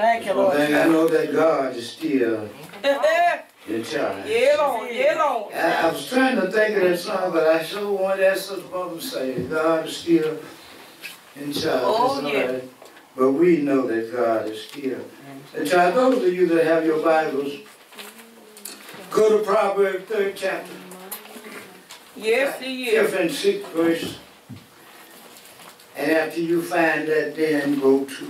Thank you, Lord. thing I know that God is still yeah, in charge. Lord. Yeah, Lord. I, I was trying to think of that song, but I sure wanted that sister mother to say God is still in charge. Oh, yeah. right. But we know that God is still in charge. Those of you that have your Bibles, go to Proverbs third chapter. Yes, he is. Fifth and sixth verse. And after you find that, then go to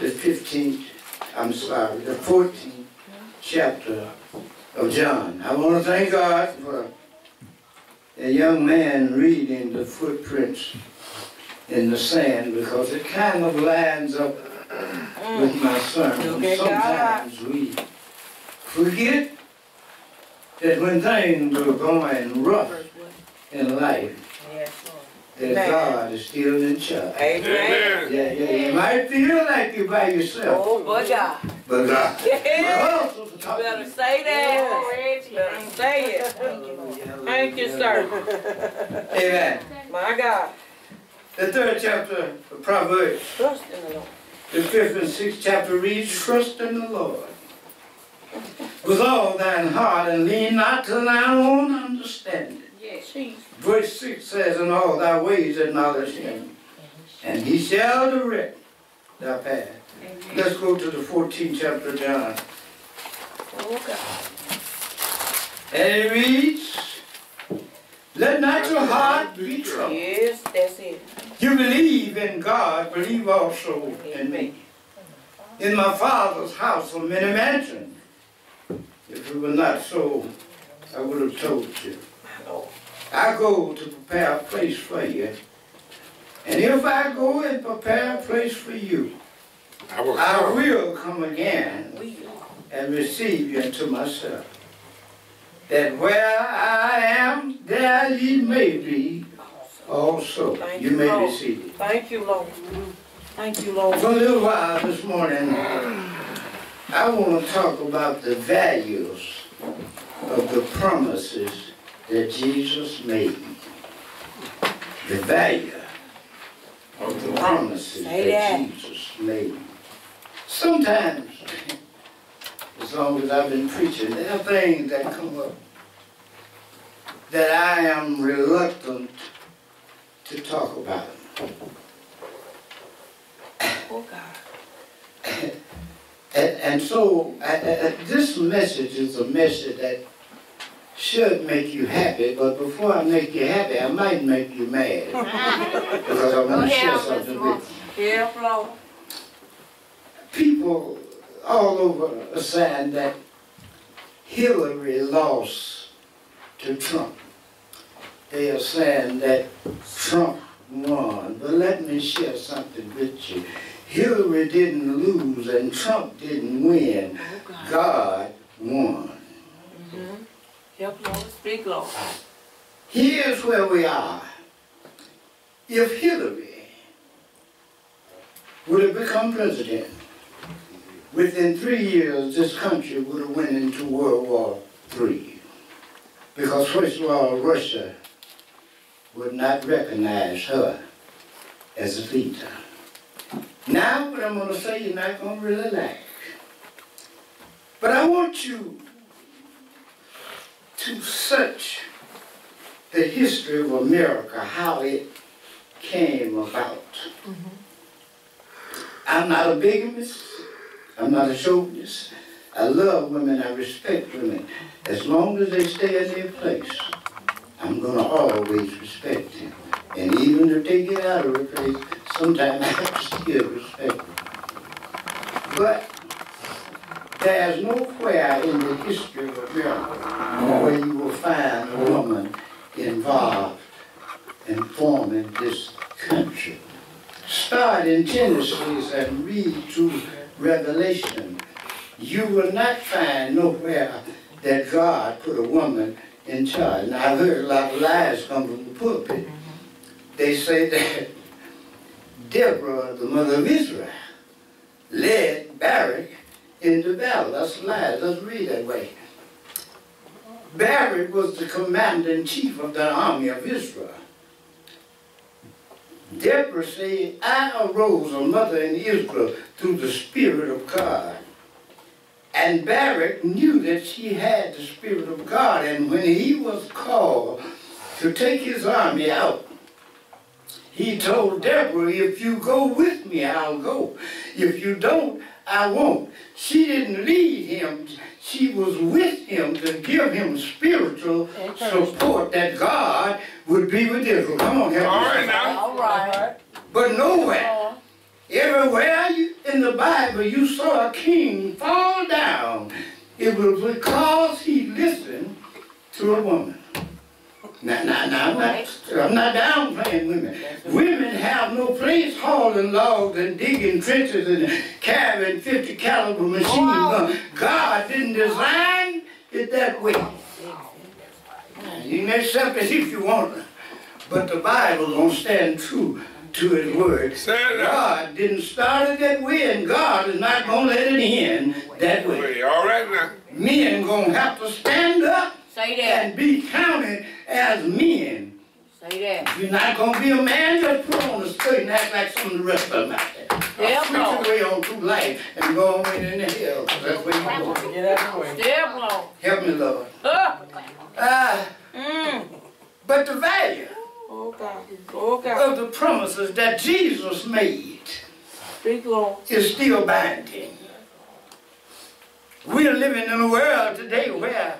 the fifteenth, I'm sorry, the fourteenth chapter of John. I want to thank God for a young man reading the footprints in the sand because it kind of lines up with my sermon. Sometimes we forget that when things are going rough in life, that Amen. God is still in charge. Amen. Amen. Yeah, yeah, you might feel like you're by yourself, Oh, but God. but God. Yeah. But also You talk better say that. Better say it. Thank you, sir. Amen. My God. The third chapter of Proverbs, Trust in the Lord. the fifth and sixth chapter reads, Trust in the Lord with all thine heart and lean not to thine own understanding. Yes. Verse 6 says, In all thy ways acknowledge him, and he shall direct thy path. Let's go to the 14th chapter of John. Oh, God. And it reads, Let not your heart be troubled. Yes, that's it. You believe in God, believe also in me. In my Father's house are many mansions. If it were not so, I would have told you. My Lord. I go to prepare a place for you. And if I go and prepare a place for you, I will I come. will come again and receive you into myself. That where I am, there ye may be also. Thank You you, may be Lord. seated. Thank you, Lord. Thank you, Lord. For a little while this morning, I want to talk about the values of the promises that Jesus made. The value of the promises Say that that. Jesus made. Sometimes, as long as I've been preaching, there are things that come up that I am reluctant to talk about. Oh, God. And, and so, I, I, I- this message is a message that should make you happy, but before I make you happy, I might make you mad. because I want to share something with you. Lord. People all over are saying that Hillary lost to Trump. They are saying that Trump won. But let me share something with you. Hillary didn't lose and Trump didn't win. Oh, God. God won. Mhm. Help, Lord. Speak, Lord. Here's where we are. If Hillary would have become president, within three years this country would have went into World War III. Because first of all, Russia would not recognize her as a leader. Now what I'm going to say you're not going to really like. But I want you to search the history of America, how it came about. Mm-hmm. I'm not a bigamist. I'm not a chauvinist. I love women. I respect women. As long as they stay in their place, I'm going to always respect them. And even if they get out of their place, sometimes I have to still respect them. But there's nowhere in the history of America where you will find a woman involved in forming this country. Start in Genesis and read through Revelation. You will not find nowhere that God put a woman in charge. Now, I've heard a lot of lies come from the pulpit. They say that Deborah, the mother of Israel, led Barak into battle. That's a lie. Let's read that way. Barak was the commander in chief of the army of Israel. Deborah said, I arose a mother in Israel through the Spirit of God. And Barak knew that she had the Spirit of God. And when he was called to take his army out, he told Deborah, if you go with me, I'll go. If you don't, I won't. She didn't lead him. She was with him to give him spiritual support that God would be with Israel. Come on, help All me. right now. All right. But nowhere, uh-huh. everywhere you, in the Bible you saw a king fall down, it was because he listened to a woman. Now, now, now, I'm not, I'm not downplaying women. Women have no place hauling logs and digging trenches and carrying 50 caliber machine guns. God didn't design it that way. You may accept it if you want to, but the Bible gonna stand true to His word. Say it now. God didn't start it that way, and God is not gonna let it end that way. All right now. Men gonna have to stand up Say that. and be counted as men. Say that. You're not gonna be a man just put on the skirt and act like some of the rest of them out there. Yeah, Preach no. your way on through life and go on in the hell. 'cause That's where you're go. Get out of the way. Step long. Help me, Lord. Uh. Ah, Mm. but the value Oh God. Oh God. of the promises that Jesus made Speak long. is still binding. We're living in a world today where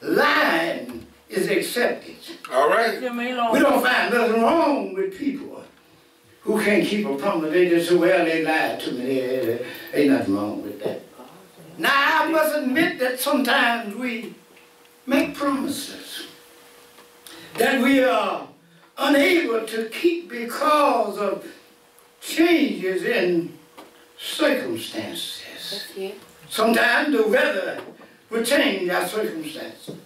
lying is accepted. All right. We don't find nothing wrong with people who can't keep a promise. They just say, well, they lied to me. There- there- Ain't nothing wrong with that. Now, I must admit that sometimes we make promises that we are unable to keep because of changes in circumstances. Sometimes the weather will change our circumstances.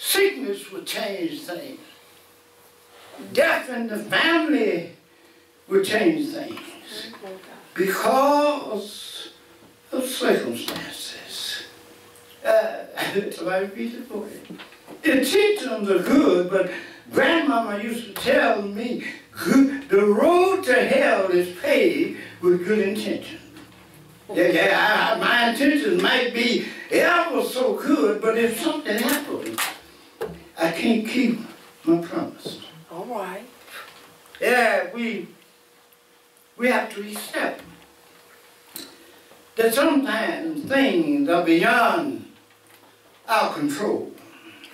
Sickness will change things. Death in the family will change things because of circumstances. Uh, somebody repeat it. Intentions are good, but grandmama used to tell me good, the road to hell is paved with good intentions. Yeah, yeah, I, my intentions might be ever so good, but if something happens, I can't keep my promise. All right. Yeah, we we have to accept that sometimes things are beyond our control.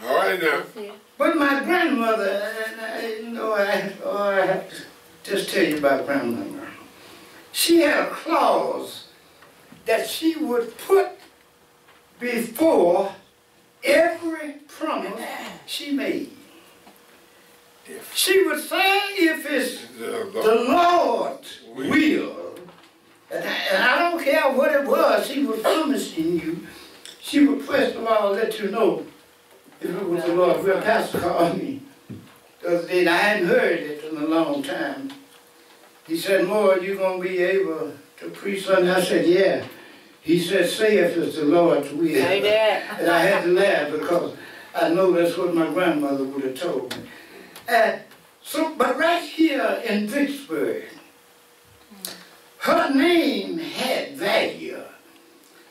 All right now. That's. But my grandmother, and I, you know, I, oh, I have to just tell you about grandmother. She had a clause that she would put before every promise she made. She would say, if it's The, the the, Lord's will, and I, and I don't care what it was she was promising you, she would first of all let you know if it was the Lord. Well, Pastor called me the other day, I hadn't heard it in a long time. He said, Lord, you're going to be able to preach something? I said, yeah. He said, say if it's the Lord's will. Say that. And I had to laugh because I know that's what my grandmother would have told me. And so, but right here in Vicksburg, her name had value.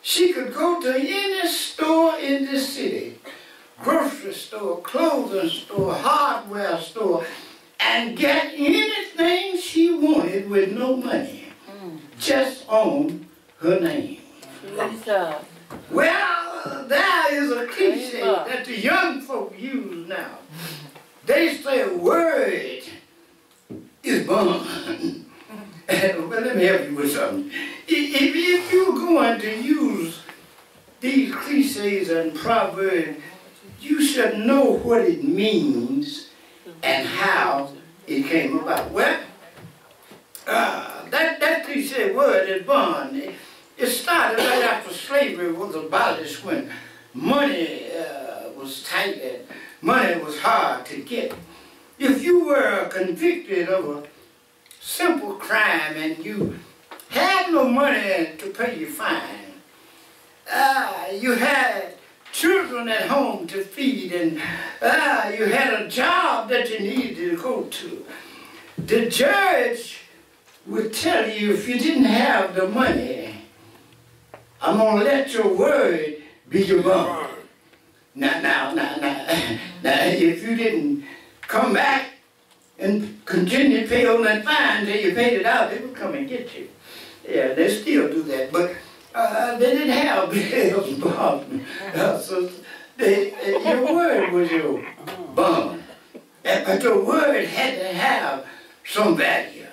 She could go to any store in the city, grocery store, clothing store, hardware store, and get anything she wanted with no money, mm. just on her name. Jesus. Well, there is a cliche that the young folk use now. They say word is bond. well, let me help you with something. If, if you're going to use these cliches and proverbs, you should know what it means and how it came about. Well, uh, that, that cliche word is bond. It, started right after slavery was abolished when money uh, was tight and money was hard to get. If you were convicted of a simple crime and you had no money to pay your fine, uh, you had children at home to feed and uh, you had a job that you needed to go to, the judge would tell you if you didn't have the money, I'm gonna let your word be your bond. Now, now, now, now, now, if you didn't come back and continue to pay on that fine till you paid it out, they would come and get you. Yeah, they still do that, but uh, they didn't have bills bond. Uh, so they, uh, your word was your bond. And- But your word had to have some value.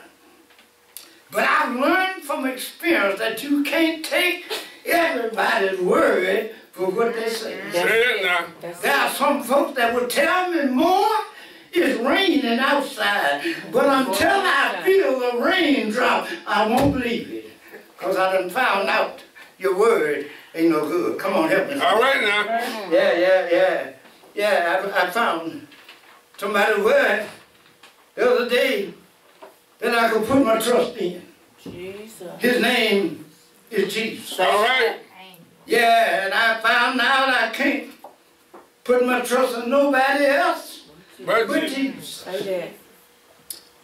But I've learned from experience that you can't take everybody's worried for what they say. Say it now. There are some folks that will tell me more it's raining outside, but until I feel the raindrop, I won't believe it. Because I done found out your word ain't no good. Come on, help me. All right now. Yeah, yeah, yeah. Yeah, I, I found somebody's word the other day that I could put my trust in. Jesus. His name is Jesus. All right. Yeah, and I found out I can't put my trust in nobody else But but you, Jesus. Say that.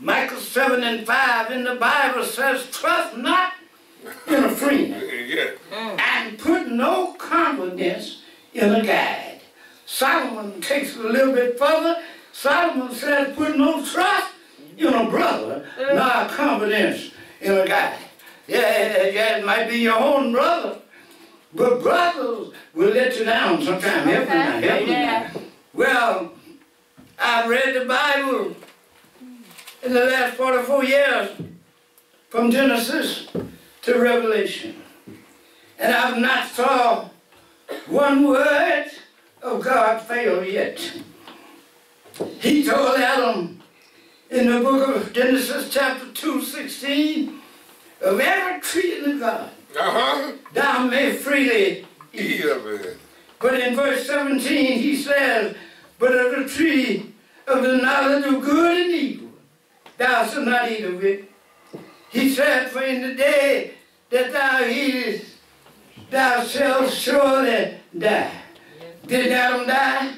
Micah 7 and 5 in the Bible says, trust not in a friend yeah. and put no confidence in a guide. Solomon takes it a little bit further. Solomon says, put no trust in a brother, nor confidence in a guide. Yeah, yeah, it might be your own brother, but brothers will let you down sometimes. Help me now, help me now. Well, I've read the Bible in the last 44 years, from Genesis to Revelation. And I've not saw one word of God fail yet. He told Adam in the book of Genesis chapter 2, 16, of every tree in the garden, Uh-huh. thou may freely Eat of it. but in verse 17 he says, But of the tree of the knowledge of good and evil, thou shalt not eat of it. He said, For in the day that thou eatest, thou shalt surely die. Did Adam die?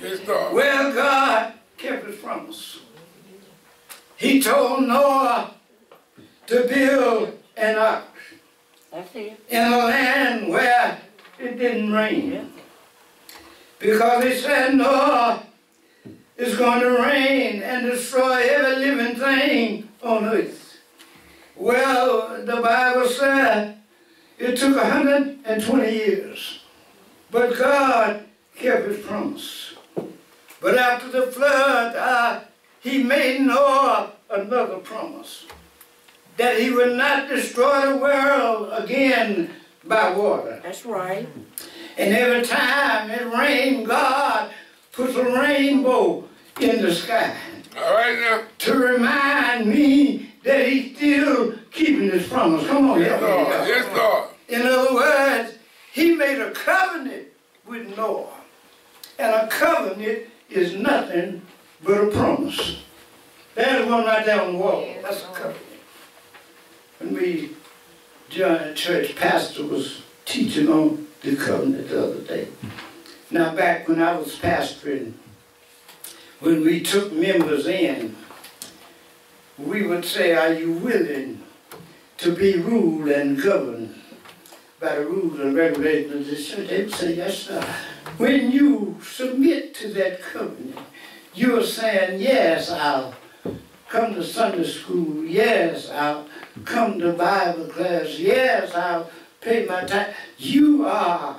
Yes, Lord. Well, God kept his promise. He told Noah to build an ark in a land where it didn't rain. Because he said Noah is going to rain and destroy every living thing on earth. Well, the Bible said it took 120 years. But God kept his promise. But after the flood, uh, he made Noah another promise that he would not destroy the world again by water. That's right. And every time it rained, God puts a rainbow in the sky All right now. to remind me that he's still keeping his promise. Come on, Yes, help me. Lord. Yes, Lord. In other words, he made a covenant with Noah. And a covenant is nothing but a promise. There's one right there on the wall. That's a covenant. When we joined uh, church, pastor was teaching on the covenant the other day. Now back when I was pastoring, when we took members in, we would say, are you willing to be ruled and governed by the rules and regulations of the church, they would say, yes, sir. When you submit to that covenant, you're saying, yes, I'll come to Sunday school. Yes, I'll come to Bible class. Yes, I'll pay my time. You are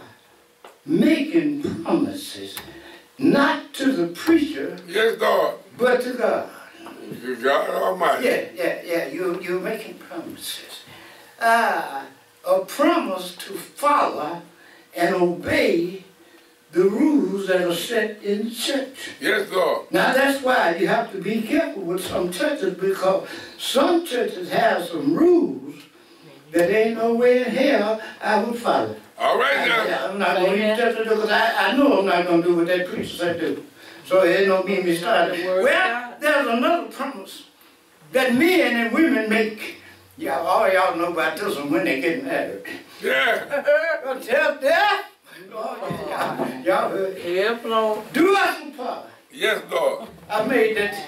making promises, not to the preacher, Yes, God, but to God. You God Almighty. Yeah, yeah, yeah. You you're making promises. Uh, a promise to follow and obey the rules that are set in the church. Yes, Lord. Now that's why you have to be careful with some churches because some churches have some rules that ain't no way in hell I would follow. All right now. I, now. am not going to use that to do because I, I know I'm not going to do what that preacher said do. So it ain't no me me starting. The word Well, there's another promise that men and women make. Y'all, all y'all know about this one when they get married. Yeah. Until death. Yeah, y'all, y'all heard it. Help, Lord. Do us a part. Yes, Lord. I made that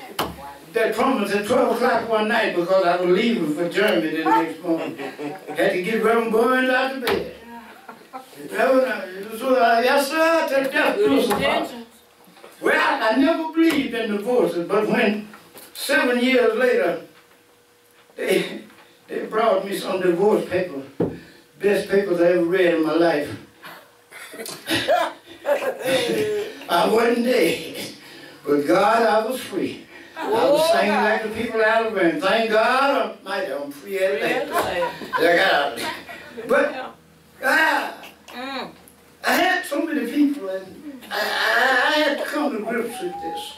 that promise at 12 o'clock one night because I was leaving for Germany the next morning. Had to get Reverend Burns out of bed. So, uh, yes, sir, take that crucifixion. Well, I never believed in divorces, but when seven years later, they, they brought me some divorce papers, best papers I ever read in my life. I wasn't dead, but God, I was free. I was Oh, singing God. like the people out of Alabama. Thank God Almighty, I'm free at last. I got out. But ah, Mm. I had so many people, and I, I, I had to come to grips with this.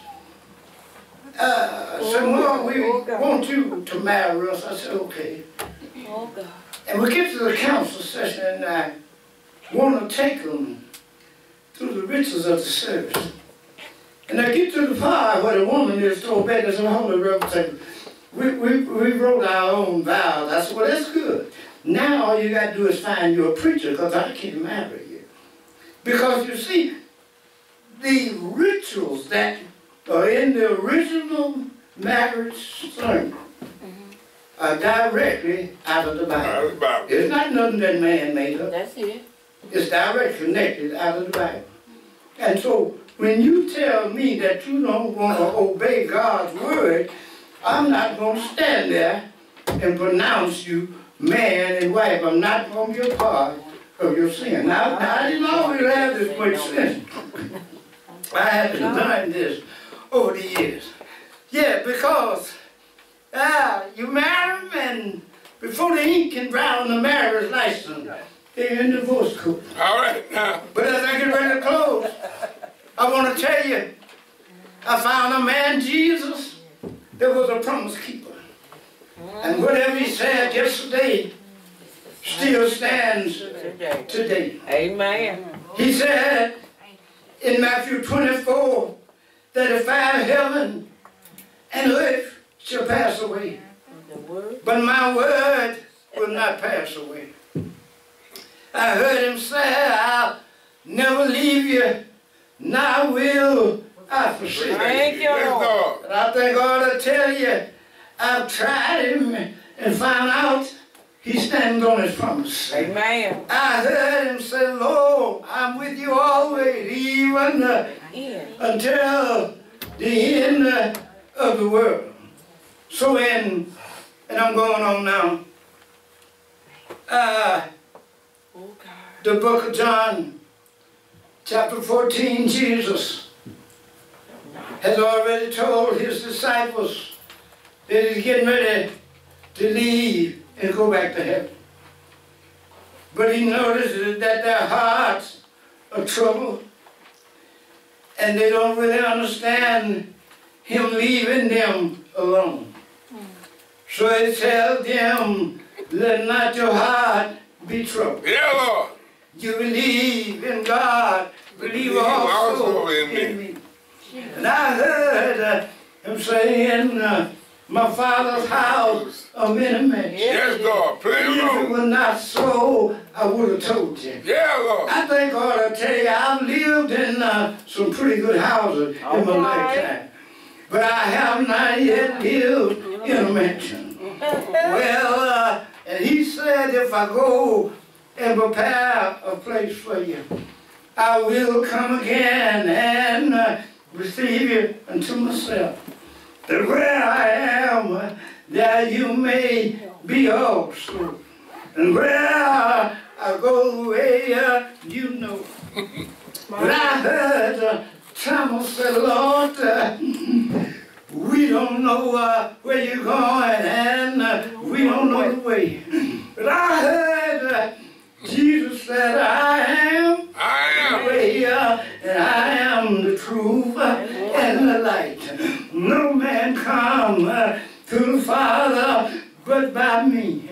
Uh, said, Mom, we Oh, want you to marry us. I said, okay. Oh, God. And we get to the council session, and I want to take them through the rituals of the service. And they get to the part where the woman is told back, and said, hold on, Reverend, we, we, we wrote our own vows. I said, well, that's good. Now all you got to do is find you a preacher, because I can't marry you. Because you see, the rituals that are in the original marriage sermon are directly out of the Bible. Out of the Bible. It's not nothing that man made up. That's it. It's directly connected out of the Bible. And so when you tell me that you don't want to obey God's word, I'm not going to stand there and pronounce you man and wife. I'm not going to be a part of your sin. Now, I didn't always have this much sense. I had to learn this over the years. Yeah, because ah, you marry them and before the ink can on the marriage license, they're in divorce court. All right now. But as I get ready to close, I want to tell you, I found a man, Jesus, that was a promise keeper. And whatever he said yesterday still stands Today. today. Amen. He said in Matthew 24 that if I heaven and earth shall pass away, but my word will not pass away. I heard him say, I'll never leave you, nor will I forsake you. Thank you, Yes, Lord. Lord. But I think I ought to tell you, I've tried him and found out he stands on his promise. Amen. I heard him say, Lord, I'm with you always, even uh, until the end uh, of the world. So in, and I'm going on now, uh, God. The book of John, chapter 14, Jesus has already told his disciples that he's getting ready to leave and go back to heaven. But he notices that their hearts are troubled and they don't really understand him leaving them alone. So he tells them, let not your heart be troubled. Yeah, Lord. You believe in God, believe Believe also, also in in me. And I heard uh, him saying, uh, my father's house are many mansions. Yes, Lord. Please, If it Lord. were not so, I would have told you. Yeah, Lord. I think I ought to tell you, I've lived in uh, some pretty good houses in my All right. lifetime. But I have not yet lived in a mansion. Well, uh, and he said, if I go and prepare a place for you, I will come again and uh, receive you unto myself. That where I am, uh, there you may be also. And where I go away, you know. But I heard uh, Thomas say, Lord, we don't know where you're going and we don't know the way. But I heard Jesus said, I am I the am. way uh, and I am the truth and the light. No man come to the Father but by me.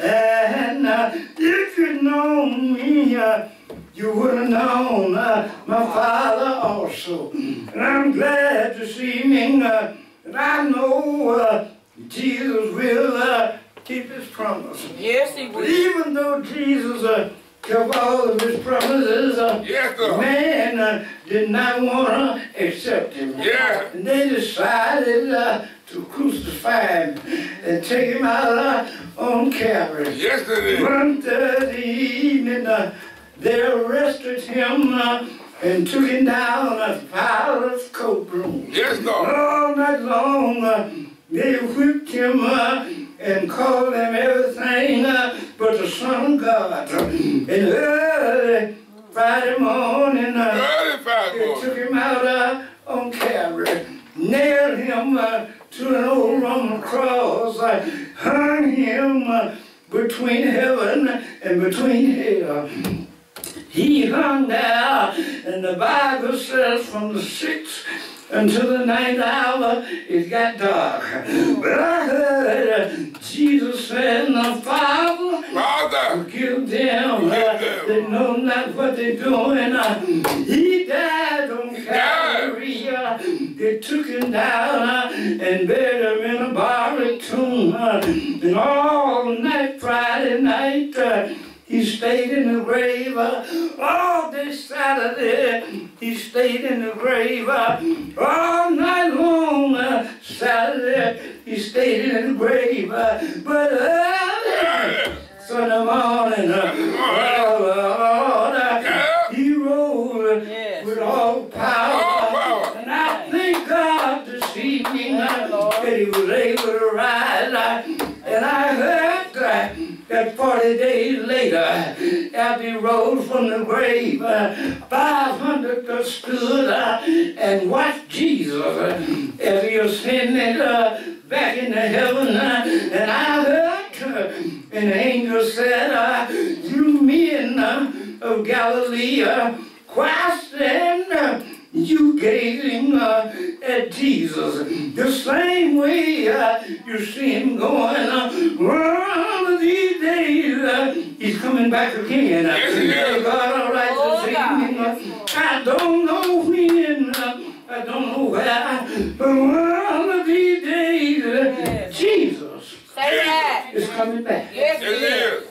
And uh, if you'd known me, uh, you would have known uh, my Father also. And I'm glad to see me. Uh, and I know uh, Jesus will uh, keep his promise. Yes, he But will. even though Jesus uh, kept all of his promises, uh, Yes, Lord. man uh, did not want to accept him. Yeah. And they decided uh, to to crucify him and take him out on Calvary. Yes, it is. One Thursday evening, uh, they arrested him uh, and took him down a Pilate's courtroom. Yes, Lord. All night long, uh, they whipped him uh, and called him everything uh, but the Son of God. And early Friday morning, uh, Early five they took him out uh, on Calvary, nailed him uh, to an old Roman cross, uh, hung him uh, between heaven and between hell. He hung there, and the Bible says from the sixth until the ninth hour it got dark. But I heard Jesus saying, the Father, Father. Forgive them, uh, they know not what they're doing. Uh, he died on Calvary. Uh, they took him down and buried him in a borrowed tomb. And all night, Friday night, he stayed in the grave. Uh, all this Saturday, he stayed in the grave. Uh, all night long, uh, Saturday, he stayed in the grave. But rose from the grave, uh, 500 stood uh, and watched Jesus uh, as he ascended uh, going uh, one of these days uh, he's coming back again uh, Yes, is. God all right Oh, God. evening uh, I don't know when uh, I don't know where but one of these days uh, Yes. Jesus Say is coming back Yes, he Yes, is.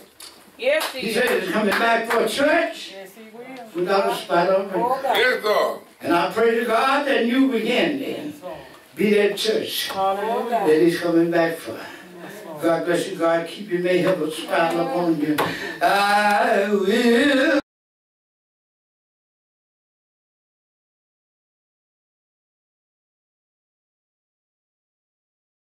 Yes, he he is. said he's coming back for a church Yes, he will. without a spot or wrinkle. Oh, God. And I pray to God that you begin then. Be that church Oh, that He's coming back for. God bless you. God keep you. May